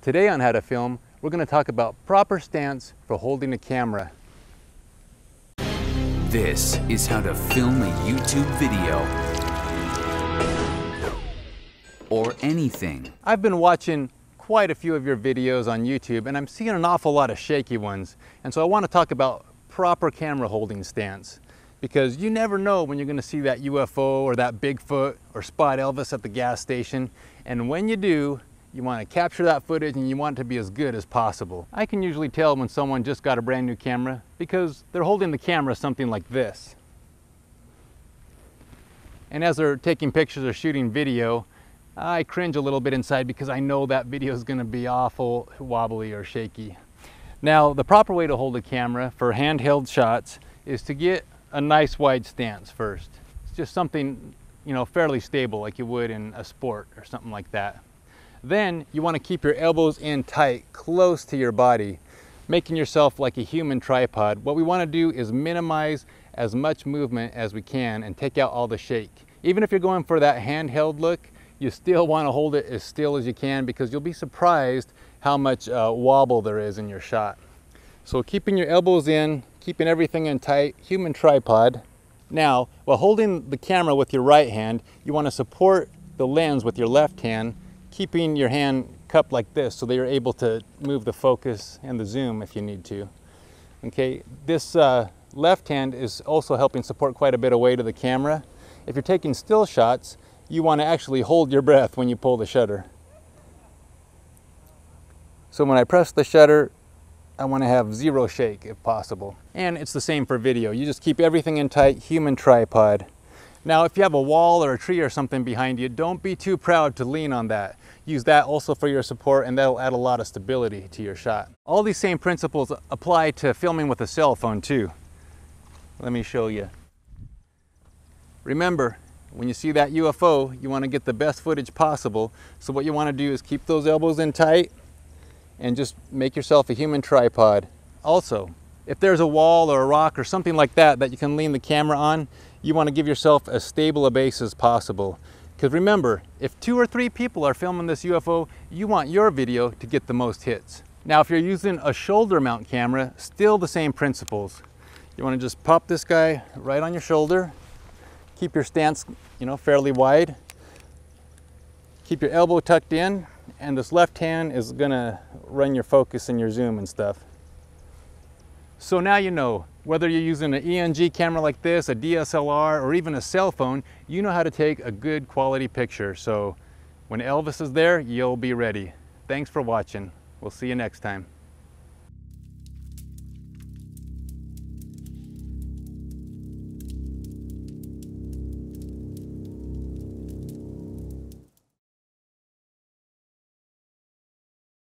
Today on How to Film, we're going to talk about proper stance for holding a camera. This is how to film a YouTube video. Or anything. I've been watching quite a few of your videos on YouTube and I'm seeing an awful lot of shaky ones. And so I want to talk about proper camera holding stance because you never know when you're going to see that UFO or that Bigfoot or spot Elvis at the gas station. And when you do, you want to capture that footage and you want it to be as good as possible. I can usually tell when someone just got a brand new camera because they're holding the camera something like this. And as they're taking pictures or shooting video, I cringe a little bit inside because I know that video is going to be awful wobbly or shaky. Now, the proper way to hold a camera for handheld shots is to get a nice wide stance first. It's just something, you know, fairly stable like you would in a sport or something like that. Then you want to keep your elbows in tight, close to your body, making yourself like a human tripod. What we want to do is minimize as much movement as we can and take out all the shake. Even if you're going for that handheld look, you still want to hold it as still as you can because you'll be surprised how much uh, wobble there is in your shot. So keeping your elbows in, keeping everything in tight, human tripod. Now, while holding the camera with your right hand, you want to support the lens with your left hand keeping your hand cupped like this so that you're able to move the focus and the zoom if you need to. Okay, this uh, left hand is also helping support quite a bit of weight of the camera. If you're taking still shots, you want to actually hold your breath when you pull the shutter. So when I press the shutter, I want to have zero shake if possible. And it's the same for video. You just keep everything in tight, human tripod. Now, if you have a wall or a tree or something behind you, don't be too proud to lean on that. Use that also for your support and that'll add a lot of stability to your shot. All these same principles apply to filming with a cell phone too. Let me show you. Remember, when you see that UFO, you want to get the best footage possible. So what you want to do is keep those elbows in tight and just make yourself a human tripod. Also, if there's a wall or a rock or something like that that you can lean the camera on, you want to give yourself as stable a base as possible. Because remember, if two or three people are filming this UFO, you want your video to get the most hits. Now, if you're using a shoulder mount camera, still the same principles. You want to just pop this guy right on your shoulder, keep your stance, you know, fairly wide, keep your elbow tucked in, and this left hand is gonna run your focus and your zoom and stuff. So now you know, whether you're using an ENG camera like this, a DSLR, or even a cell phone, you know how to take a good quality picture. So when Elvis is there, you'll be ready. Thanks for watching. We'll see you next time.